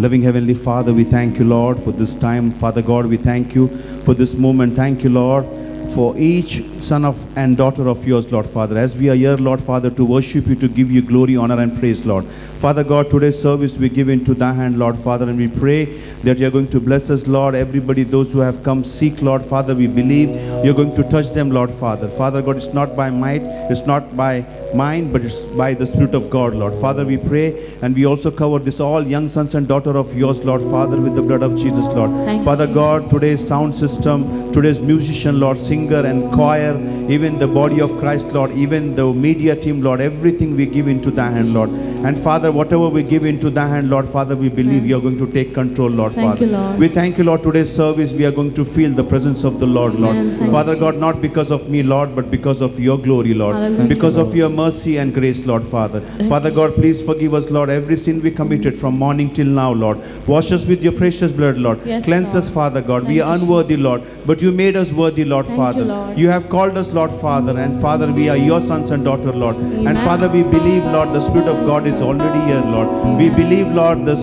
Loving Heavenly Father, we thank you, Lord, for this time. Father God, we thank you for this moment. Thank you, Lord, for each son of and daughter of yours, Lord Father. As we are here, Lord Father, to worship you, to give you glory, honor, and praise, Lord. Father God, today's service we give into thy hand, Lord Father, and we pray that you're going to bless us, Lord. Everybody, those who have come seek, Lord Father, we believe you're going to touch them, Lord Father. Father God, it's not by might, it's not by mind, but it's by the Spirit of God, Lord. Father, we pray and we also cover this all young sons and daughter of yours, Lord Father, with the blood of Jesus, Lord. Thank Father Jesus. God, today's sound system, today's musician, Lord, singer and choir, even the body of Christ, Lord, even the media team, Lord, everything we give into thy hand, Lord. And Father, whatever we give into thy hand, Lord, Father, we believe you're going to take control, Lord, Thank Father. you, Lord. We thank you, Lord, today's service, we are going to feel the presence of the Lord, Lord. Thank Father you, God, not because of me, Lord, but because of your glory, Lord. Hallelujah. Because of your mercy and grace, Lord, Father. Father God, please forgive us, Lord, every sin we committed from morning till now, Lord. Wash us with your precious blood, Lord. Yes, Cleanse us, Father God. we are unworthy, Lord, but you made us worthy, Lord, Thank you, Father. Lord. You have called us, Lord, Father, and Father, we are your sons and daughter, Lord. And Father, we believe, Lord, the Spirit of God is already here, Lord. We believe, Lord, the,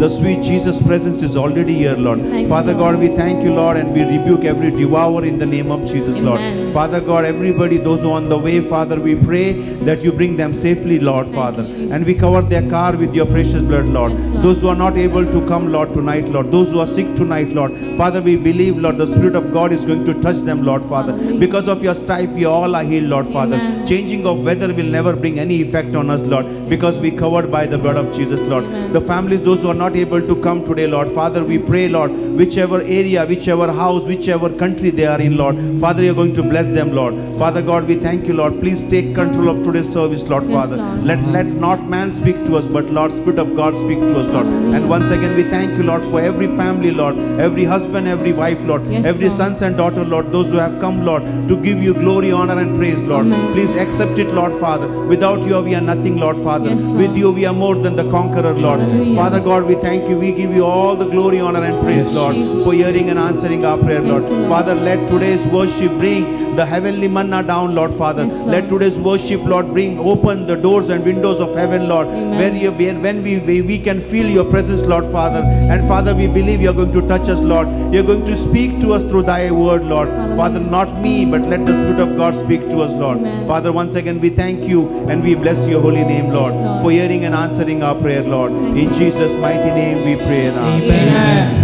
the sweet Jesus presence is already here, Lord. You, Father. God, we thank you, Lord, and we rebuke every devourer in the name of Jesus, Lord. Father God, everybody, those who are on the way, Father, we pray that you bring them safely, Lord, Father. you, and we cover their car with your precious blood, Lord. Yes, Lord. Those who are not able to come, Lord, tonight, Lord. Those who are sick tonight, Lord. Father, we believe, Lord, the Spirit of God is going to touch them, Lord, Father. Because of your stripe, we all are healed, Lord, Father. Amen. Changing of weather will never bring any effect on us, Lord, because we covered by the blood of Jesus, Lord. Amen. The families, those who are not able to come today, Lord, Father, we pray, Lord, whichever area, whichever house, whichever country they are in, Lord, Father, you're going to bless them, Lord. Father God, we thank you, Lord. Please take control of today's service, Lord, Yes, Father. Lord. Let let not man speak to us, but Lord, Spirit of God speak to us, Lord. And once again, we thank you, Lord, for every family, Lord, every husband, every wife, Lord, Yes, every Lord. sons and daughter, Lord, those who have come, Lord, to give you glory, honor, and praise, Lord. Amen. Please accept it, Lord, Father. Without you, we are nothing, Lord, Father. Yes, Lord. With you, we are more than the conqueror, Lord. Hallelujah. Father God, we thank you. We give you all the glory, honor, and praise, Yes, Lord, Jesus. for hearing and answering our prayer, Thank Lord. you, Lord. Father, let today's worship bring the heavenly manna down, Lord, Father. Yes, Lord. Let today's worship, Lord, bring open the doors and windows of heaven, Lord, Amen. where you where- when we, we we can feel your presence, Lord, Father. And Father, we believe you're going to touch us, Lord. You're going to speak to us through thy word, Lord. Hallelujah. Father, not me, but let the Spirit of God speak to us, Lord. Amen. Father, once again, we thank you and we bless your holy name, Lord, Yes, Lord. for hearing and answering our prayer, Lord. Thank In you. Jesus' mighty name we pray and ask. Amen.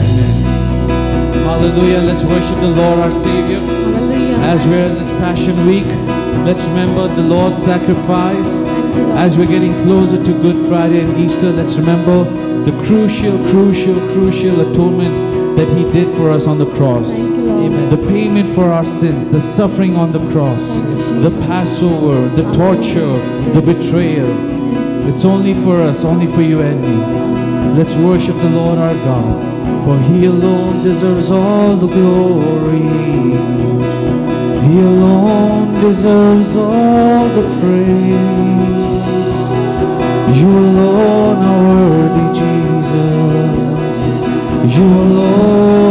Hallelujah. Let's worship the Lord our Savior. Hallelujah. As we're in this Passion Week, let's remember the Lord's sacrifice. Thank you, Lord. As we're getting closer to Good Friday and Easter, let's remember the crucial, crucial, crucial atonement that He did for us on the cross. Thank you, Lord. The payment for our sins, the suffering on the cross, the Passover, the torture, the betrayal. It's only for us, only for you and me. Let's worship the Lord our God, for He alone deserves all the glory. He alone deserves all the praise. You alone are worthy, Jesus. You alone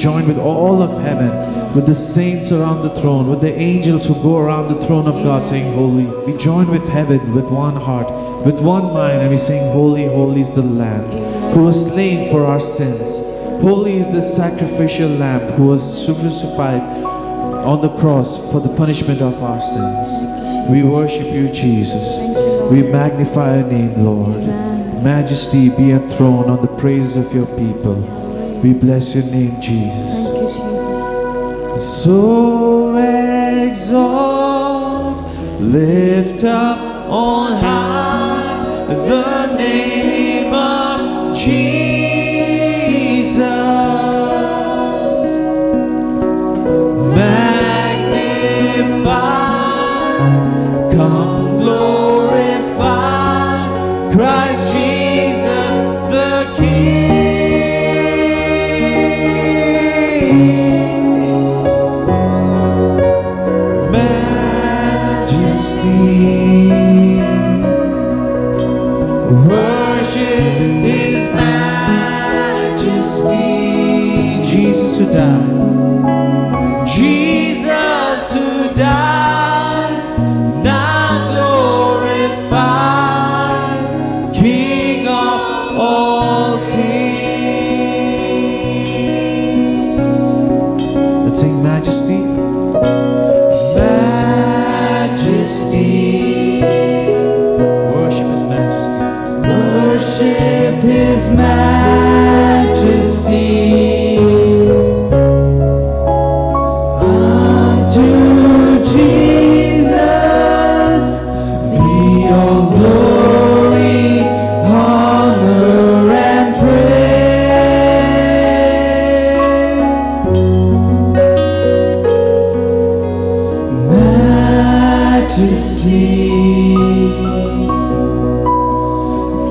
join with all of heaven, with the saints around the throne, with the angels who go around the throne of God saying, Holy. We join with heaven with one heart, with one mind, and we sing, Holy, holy is the Lamb who was slain for our sins. Holy is the sacrificial lamb who was crucified on the cross for the punishment of our sins. We worship you, Jesus. We magnify your name, Lord. Majesty be enthroned on the praises of your people. We bless your name, Jesus. Thank you, Jesus. So exalt, lift up on high the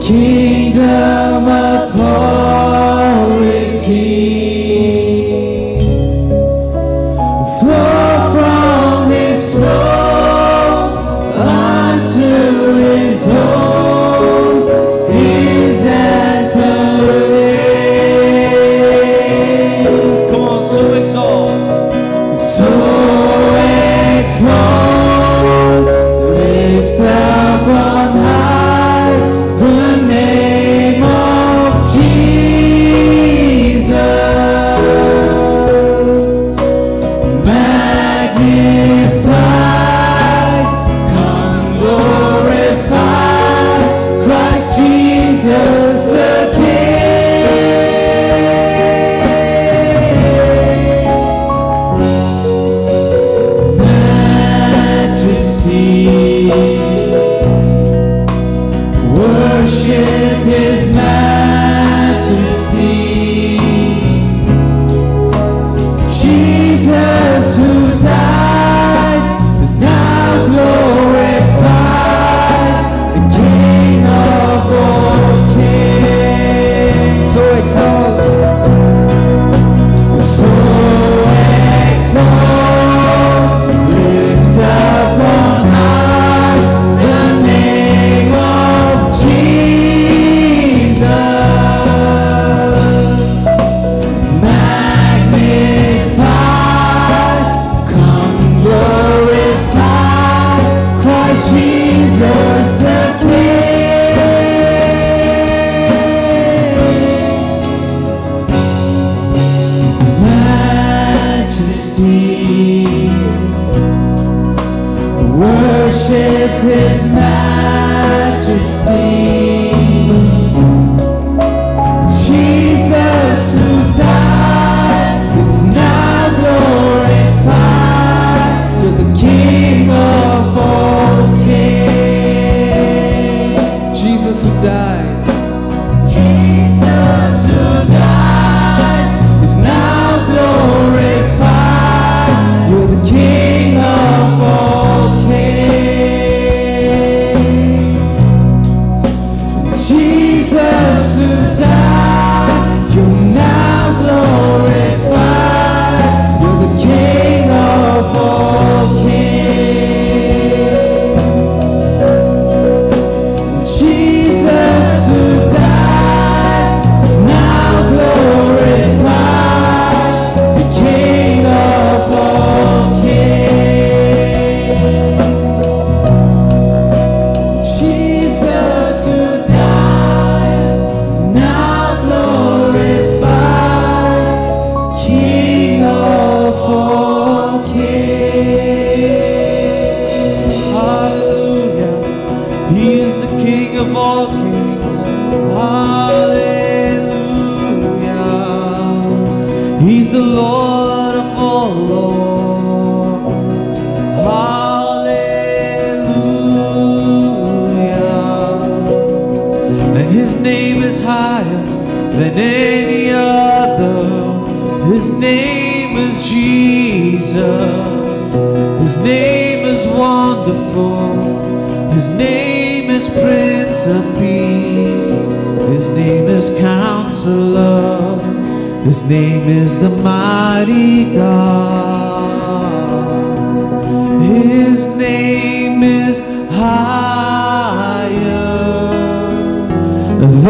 Kingdom authority name is Jesus. His name is wonderful. His name is Prince of Peace. His name is Counselor. His name is the Mighty God. His name is higher than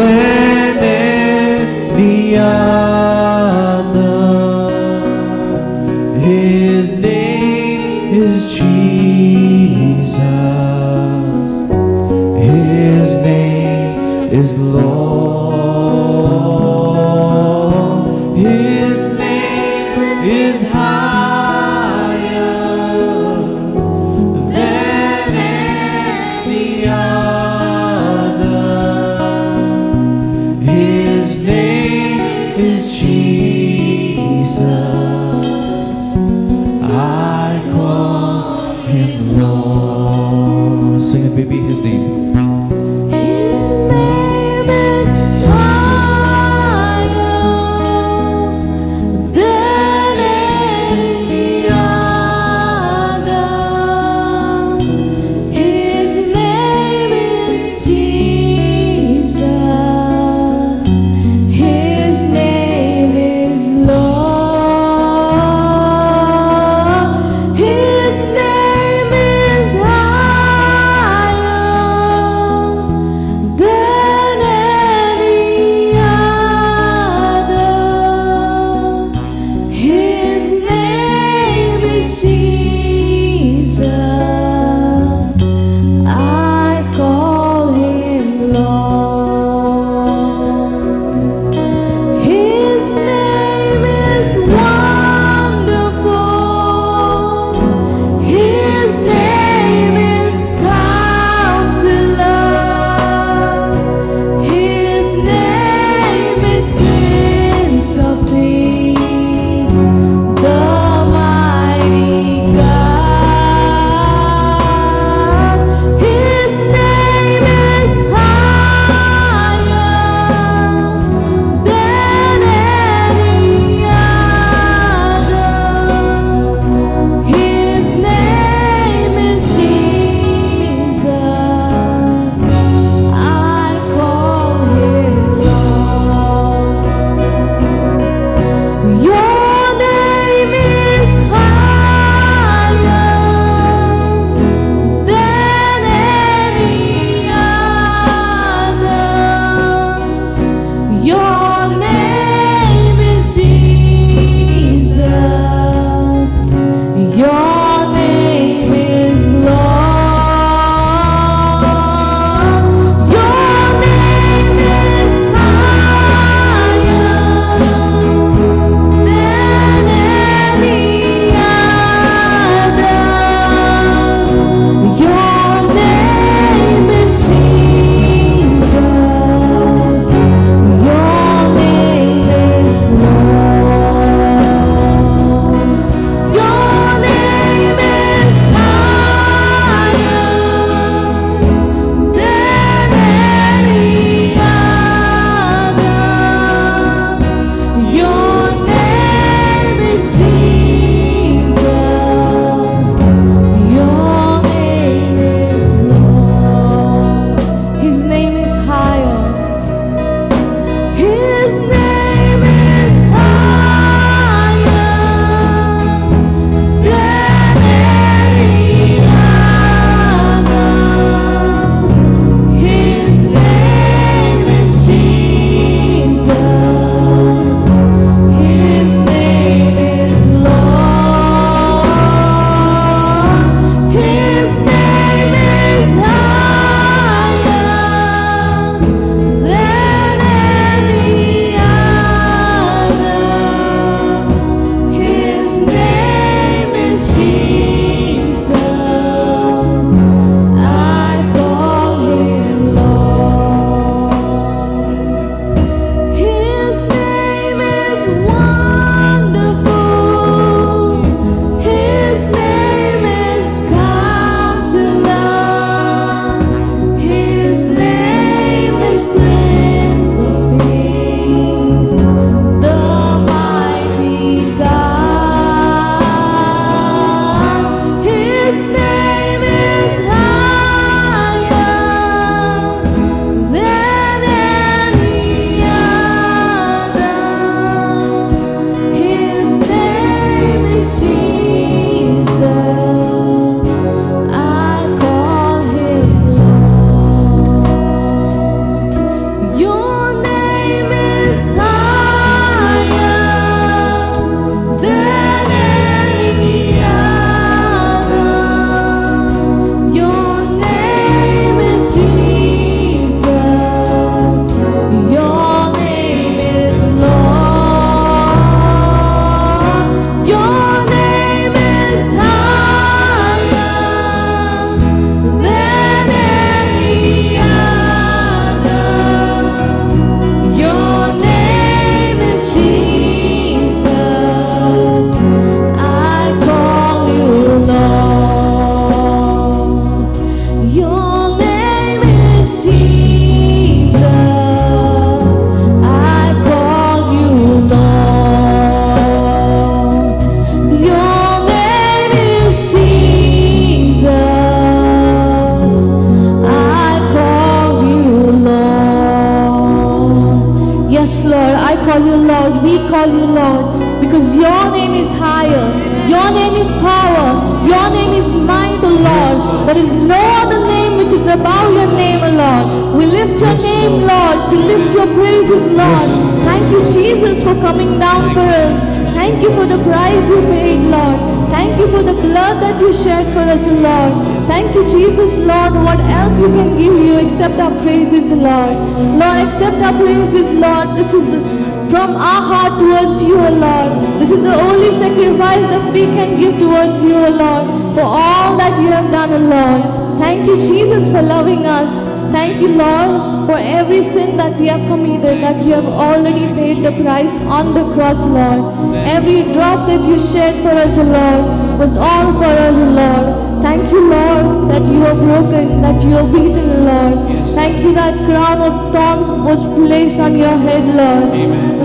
our heart towards you, O Lord. This is the only sacrifice that we can give towards you, O Lord, for all that you have done, O Lord. Thank you, Jesus, for loving us. Thank you, Lord, for every sin that we have committed, that you have already paid the price on the cross, Lord. Every drop that you shed for us, O Lord, was all for us, O Lord. Thank you, Lord, that you are broken, that you are beaten, Lord. Thank you that crown of thorns was placed on your head, Lord.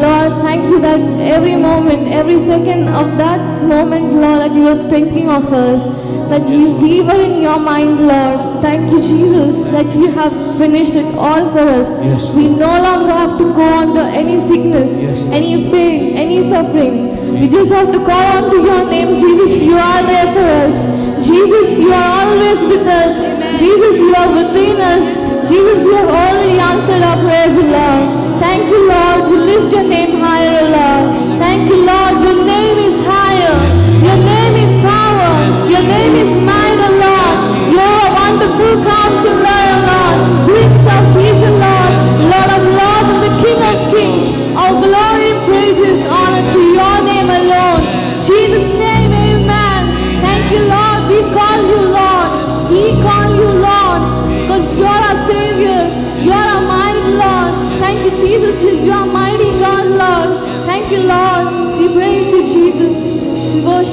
Lord, thank you that every moment, every second of that moment, Lord, that you are thinking of us, that you, we were in your mind, Lord. Thank you, Jesus, that you have finished it all for us. Yes, we no longer have to go under any sickness, Yes, any pain, any suffering. We just have to call on to your name, Jesus. You are there for us. Jesus, you are always with us. Jesus, you are within us. Jesus, you have already answered our prayers, O Lord. Thank you, Lord. We lift your name higher, O Lord. Thank you, Lord. Your name is higher. Your name is power. Your name is might, O Lord. You're a wonderful counselor, O Lord. Prince of peace,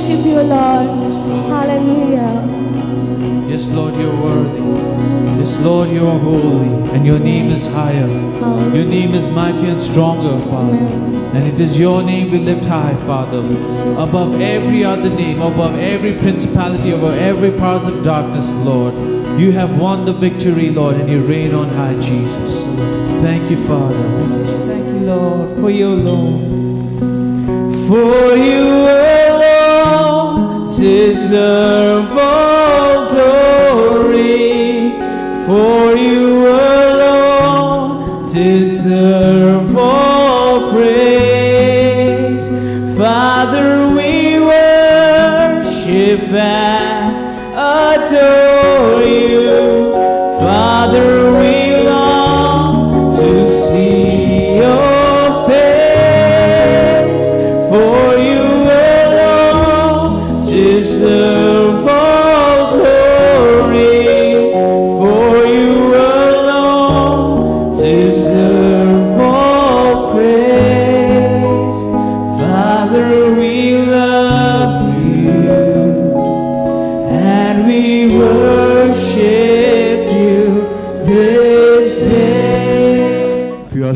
worship you, Lord. Hallelujah. Yes, Lord, you're worthy. Yes, Lord, you are holy, and your name is higher. Your name is mighty and stronger, Father. And it is your name we lift high, Father, above every other name, above every principality, over every powers of darkness, Lord. You have won the victory, Lord, and you reign on high, Jesus. Thank you, Father. Thank you, Lord, for your alone. For you alone deserve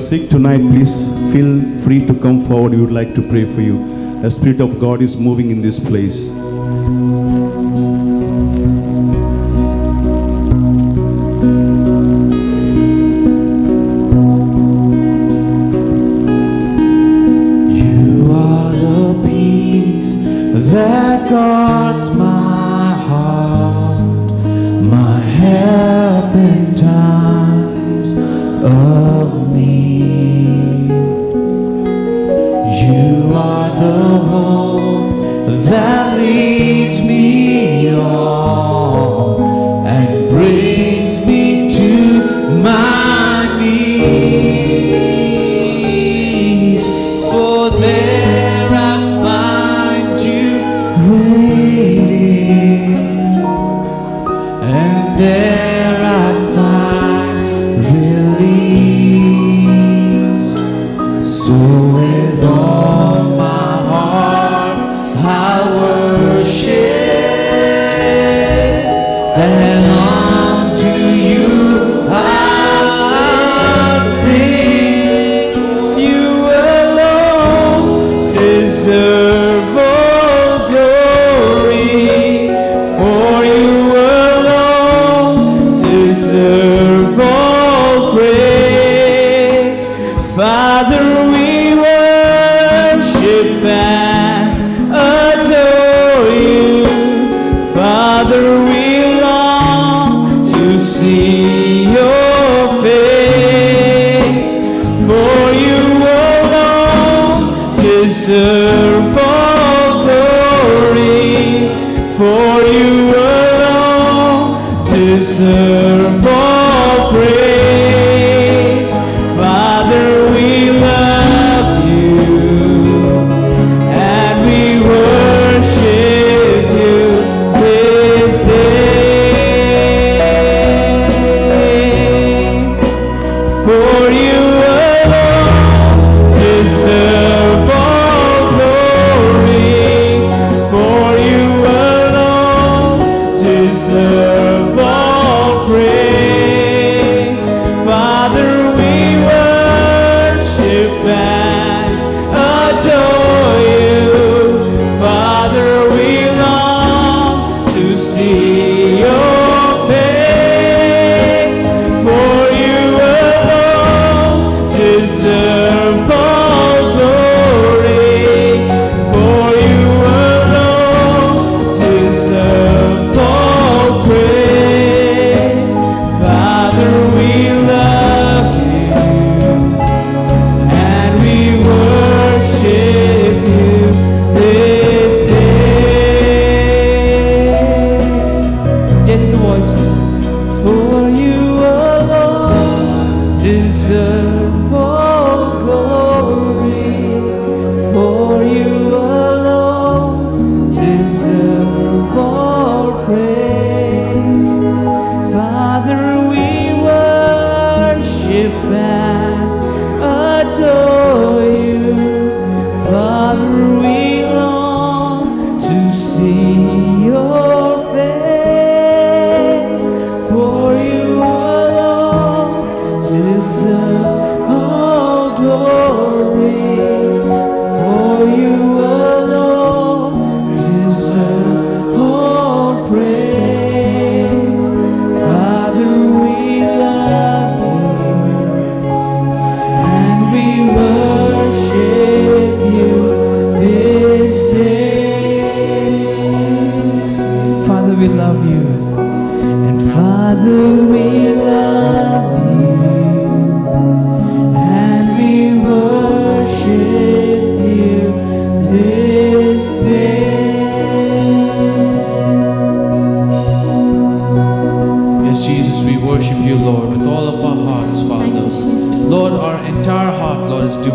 sick tonight, please feel free to come forward. We would like to pray for you. The Spirit of God is moving in this place. And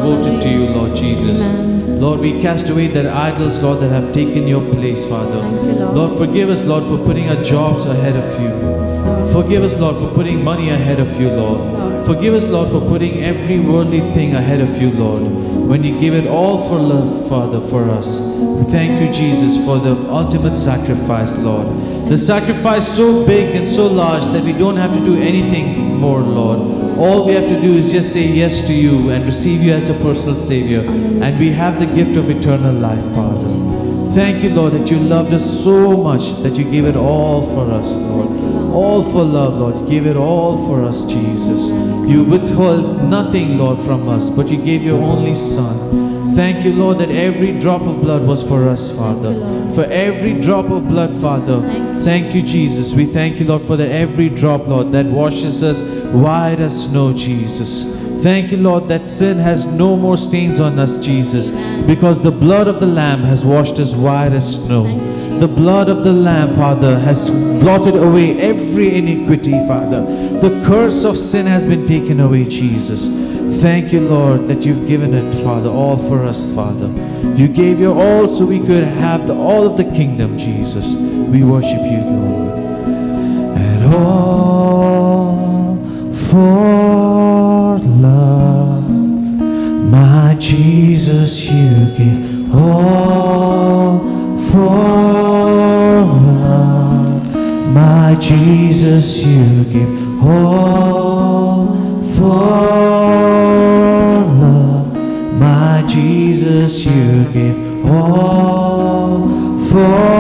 devoted to you, Lord Jesus. Lord, we cast away that idols, Lord, that have taken your place, Father. you, Lord. Lord, forgive us, Lord, for putting our jobs ahead of you. Forgive us, Lord, for putting money ahead of you, Lord. Forgive us, Lord, for putting every worldly thing ahead of you, Lord. When you give it all for love, Father, for us. We thank you, Jesus, for the ultimate sacrifice, Lord. The sacrifice so big and so large that we don't have to do anything more, Lord. All we have to do is just say yes to you and receive you as a personal Savior. And we have the gift of eternal life, Father. Thank you, Lord, that you loved us so much that you gave it all for us, Lord. All for love, Lord. Give it all for us, Jesus. You withheld nothing, Lord, from us, but you gave your only Son. Thank you, Lord, that every drop of blood was for us, Father. For every drop of blood, Father. Thank you, Jesus. We thank you, Lord, for that every drop, Lord, that washes us white as snow, Jesus. Thank you, Lord, that sin has no more stains on us, Jesus, because the blood of the Lamb has washed us white as snow. The blood of the Lamb, Father, has blotted away every iniquity, Father. The curse of sin has been taken away, Jesus. Thank you, Lord, that you've given it, Father, all for us, Father. You gave your all so we could have the, all of the kingdom, Jesus. We worship you, Lord. And all for love, my Jesus, you give all for love, my Jesus, you give all for love, my Jesus, you give all for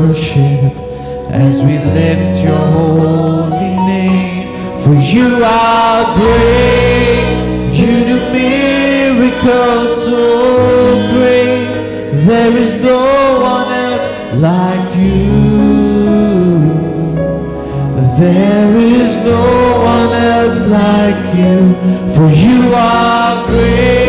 worship as we lift your holy name. For you are great, you do miracles so great. There is no one else like you. There is no one else like you, for you are great.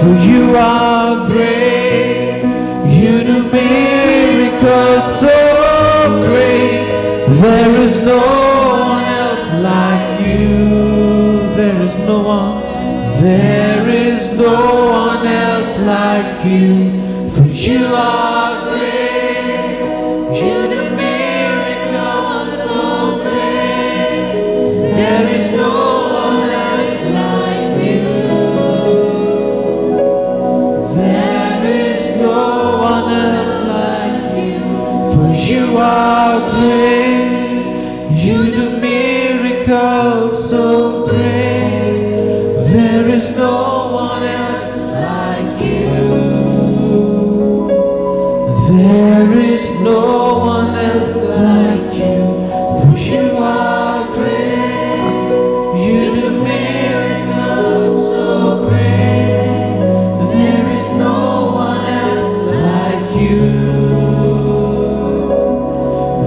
For you are great. You do miracles so great. There is no one else like you. There is no one. There is no one else like you. For you are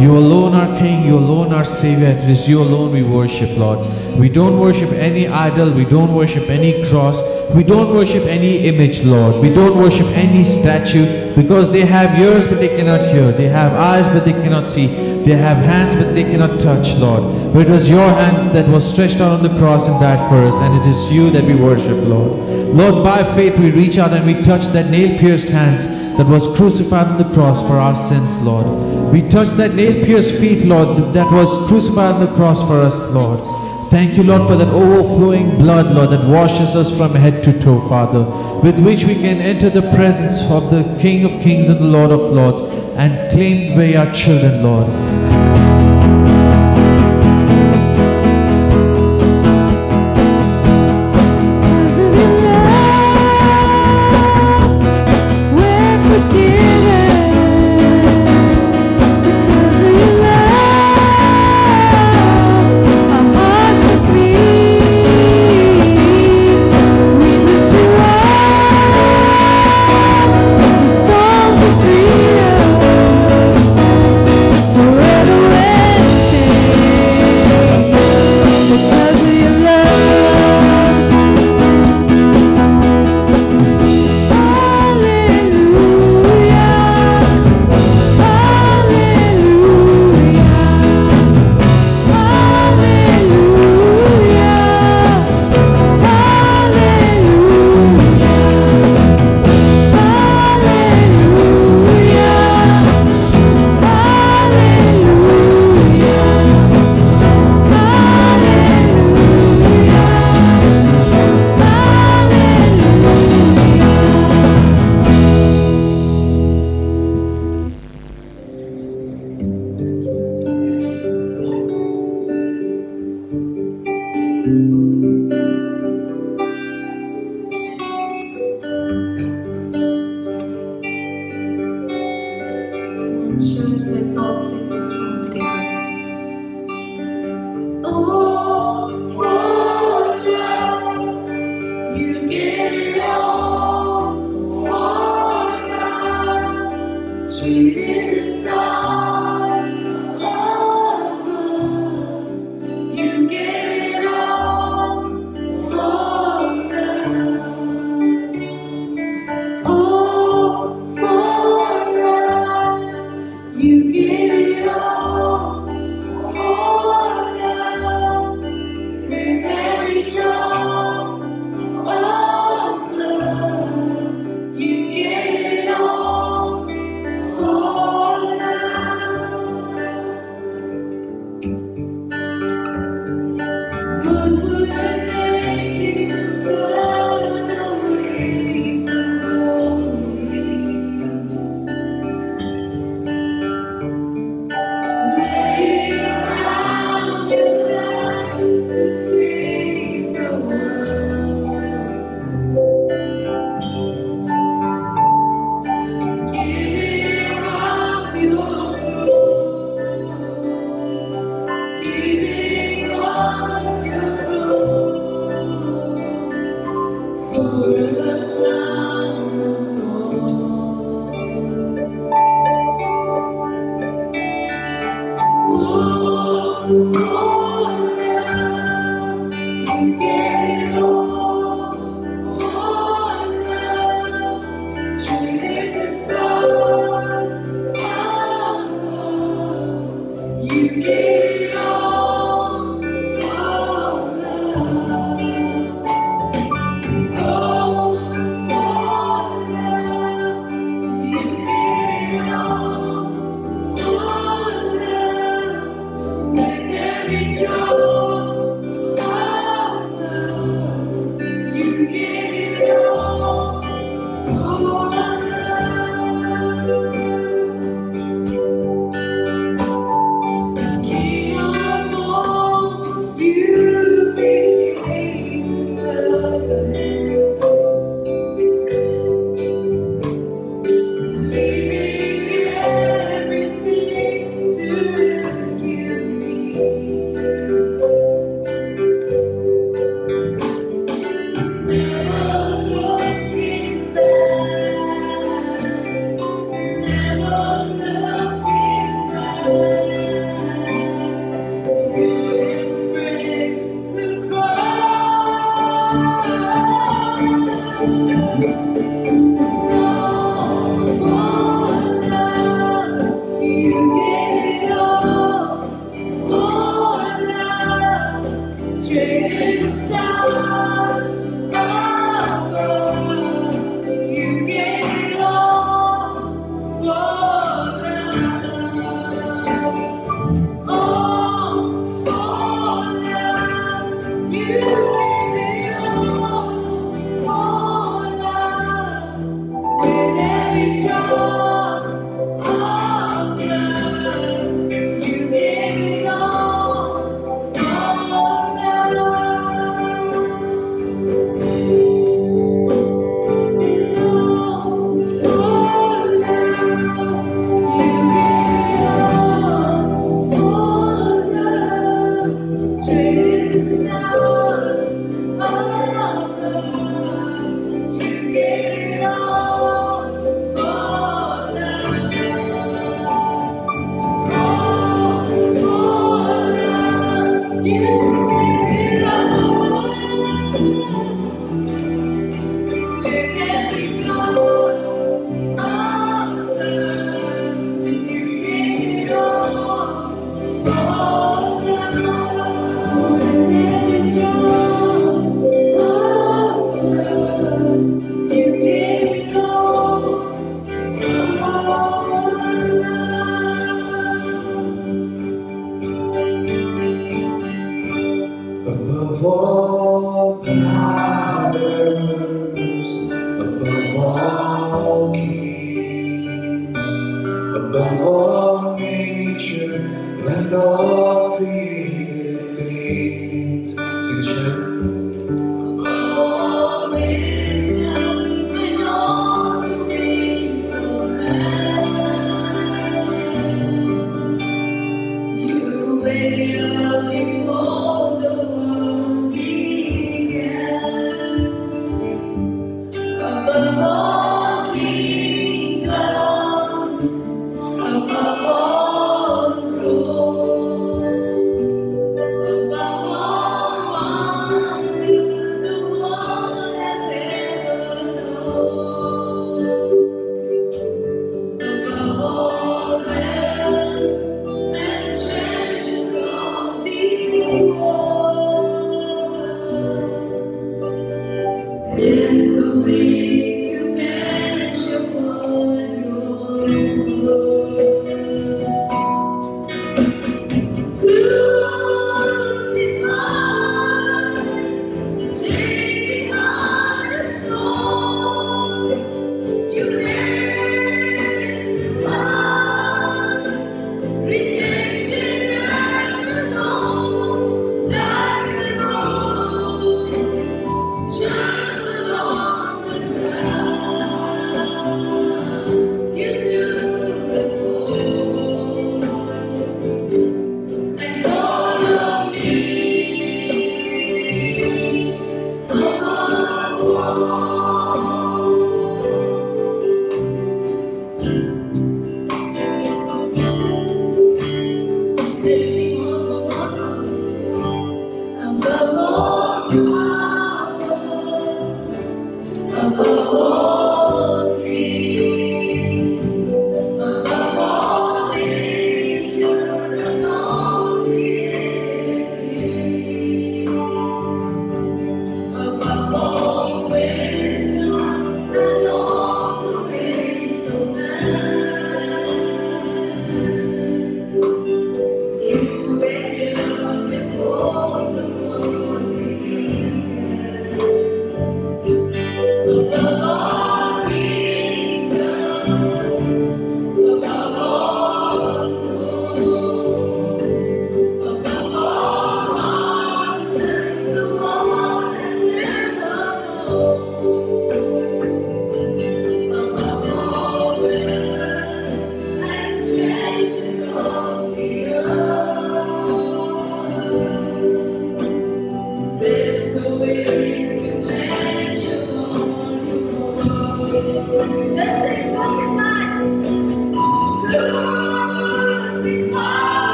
You alone are King, you alone are Savior. It is you alone we worship, Lord. We don't worship any idol, we don't worship any cross, we don't worship any image, Lord. We don't worship any statue because they have ears but they cannot hear, they have eyes but they cannot see, they have hands but they cannot touch, Lord. But it was your hands that was stretched out on the cross and died for us, and it is you that we worship, Lord. Lord, by faith we reach out and we touch that nail pierced hands that was crucified on the cross for our sins, Lord. We touch that nail pierced feet, Lord, that was crucified on the cross for us, Lord. Thank you, Lord, for that overflowing blood, Lord, that washes us from head to toe, Father, with which we can enter the presence of the King of Kings and the Lord of Lords and claim we are children, Lord.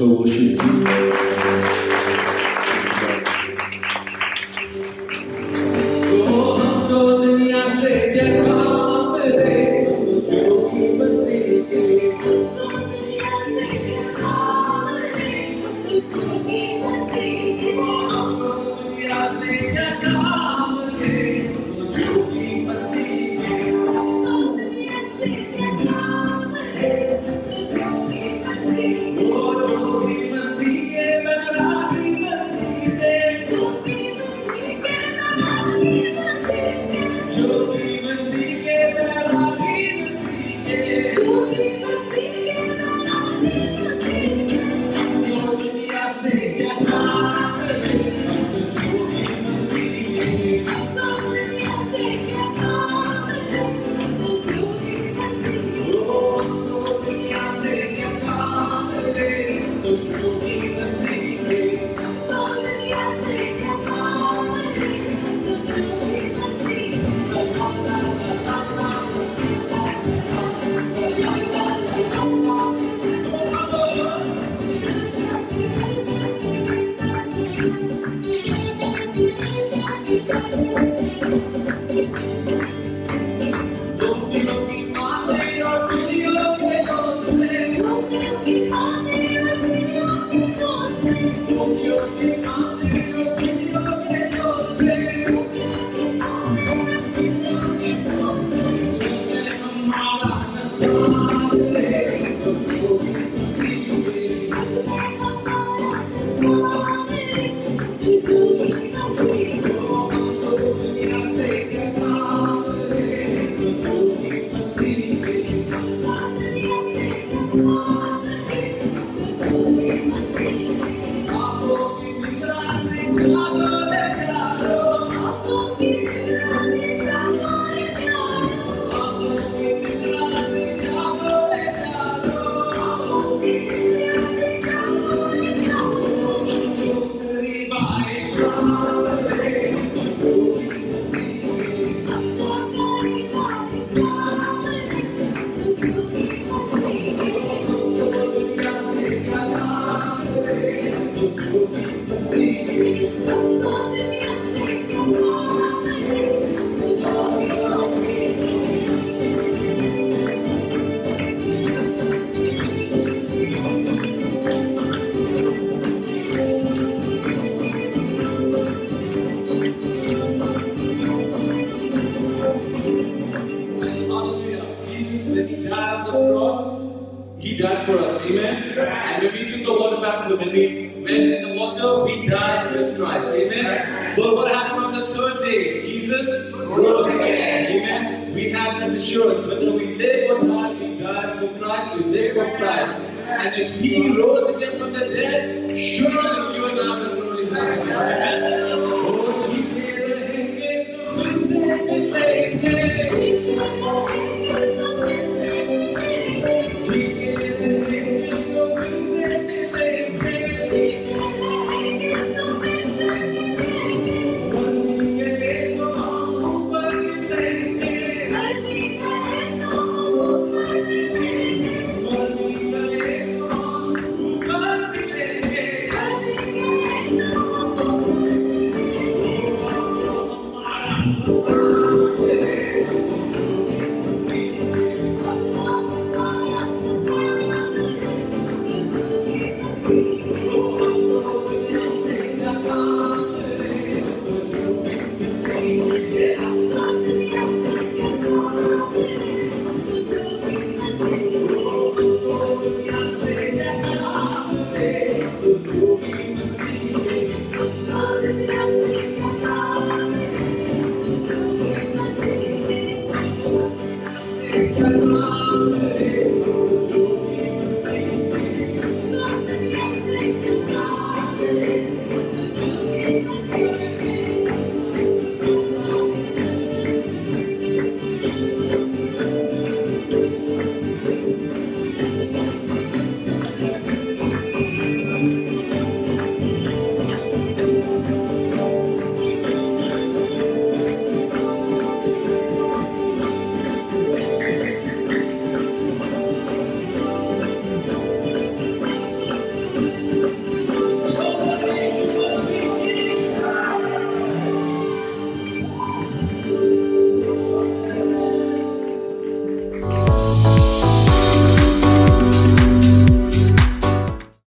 Round of